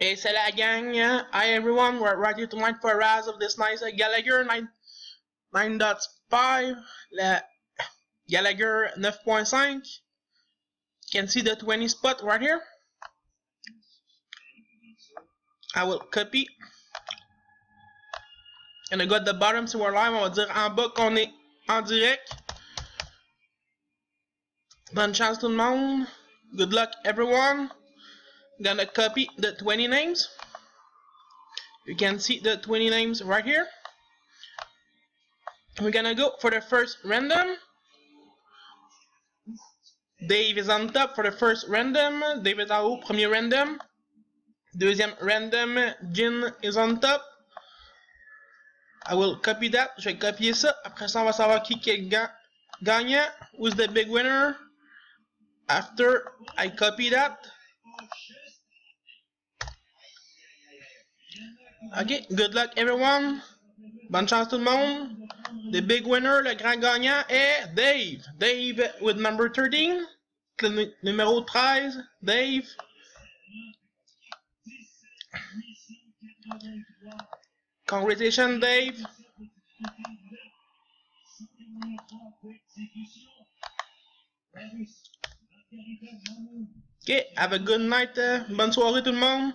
C'est la gang. Hi everyone, we're right here tonight for a Raz of this nice uh, Gallaher 9.5. La Gallaher 9.5. You can see the 20 spot right here. I will copy. And I got the bottom si we're live. On va dire en bas qu'on est en direct. Bonne chance tout le monde. Good luck everyone. Gonna copy the 20 names. You can see the 20 names right here. We're gonna go for the first random. Dave is on top for the first random. Dave est haut, premier random. Deuxième random, Jin is on top. I will copy that. Je vais copier ça. Après ça, on va savoir qui est ga gagnant. Who's the big winner? After I copy that. Ok, good luck everyone. Bonne chance tout le monde. The big winner, le grand gagnant est Dave. Dave with number 13. Le numéro 13, Dave. Congratulations, Dave. Ok, have a good night. Uh, bonne soirée tout le monde.